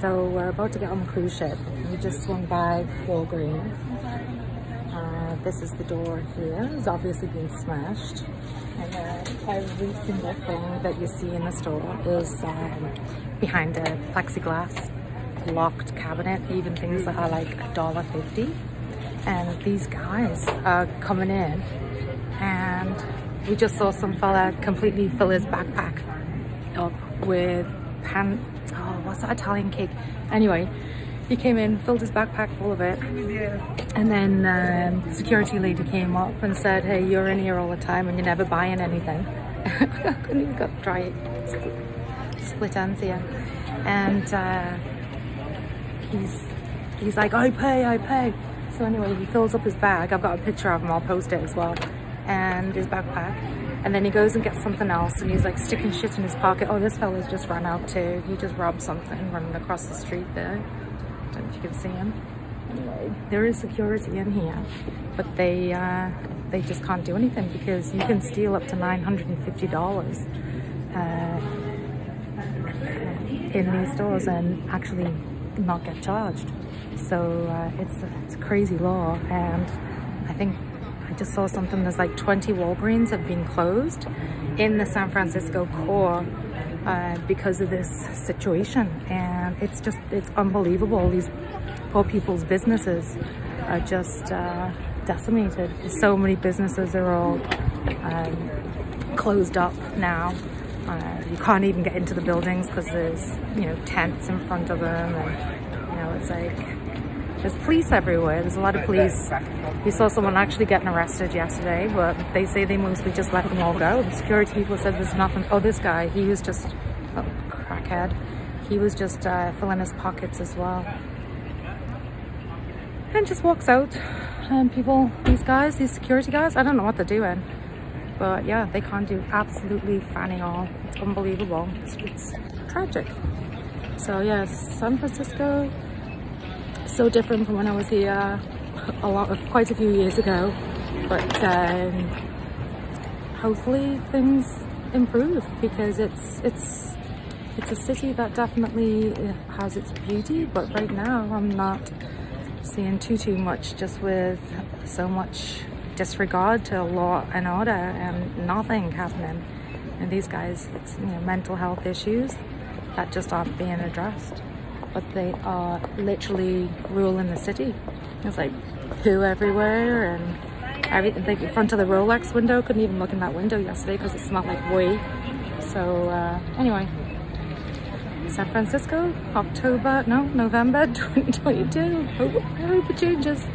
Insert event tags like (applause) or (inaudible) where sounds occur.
So we're about to get on the cruise ship. We just swung by Walgreens. Uh, this is the door here. It's obviously been smashed. And uh, every single thing that you see in the store is um, behind a plexiglass locked cabinet, even things that are like a dollar fifty. And these guys are coming in and we just saw some fella completely fill his backpack up with pan oh what's that Italian cake? Anyway he came in filled his backpack full of it and then um, security lady came up and said hey you're in here all the time and you're never buying anything. I couldn't even got try split, split ends here. And uh, he's he's like I pay I pay. So anyway he fills up his bag. I've got a picture of him. I'll post it as well. And his backpack and then he goes and gets something else and he's like sticking shit in his pocket. Oh this fella's just run out too. He just robbed something running across the street there. Don't know if you can see him. Anyway there is security in here but they uh, they just can't do anything because you can steal up to $950 uh, in these stores and actually not get charged. So uh, it's, it's a crazy law and I think I just saw something, there's like 20 Walgreens have been closed in the San Francisco core uh, because of this situation. And it's just, it's unbelievable. These poor people's businesses are just uh, decimated. So many businesses are all um, closed up now. Uh, you can't even get into the buildings because there's, you know, tents in front of them. And, you know, it's like, there's police everywhere. There's a lot of police. We saw someone actually getting arrested yesterday, but they say they mostly just let them all go. The security people said there's nothing. Oh, this guy, he was just a crackhead. He was just uh, filling his pockets as well. And just walks out. And people, these guys, these security guys, I don't know what they're doing. But yeah, they can't do absolutely fanny all. It's unbelievable. It's, it's tragic. So yeah, San Francisco, so different from when I was here a lot of quite a few years ago. But um, hopefully things improve because it's it's it's a city that definitely has its beauty. But right now I'm not seeing too too much just with so much disregard to law and order and nothing happening. And these guys it's you know mental health issues that just aren't being addressed but they are literally ruling the city. It's like poo everywhere and everything. Like in front of the Rolex window, couldn't even look in that window yesterday because it smelled like wee. So uh, anyway, San Francisco, October, no, November (laughs) 2022. I hope it changes.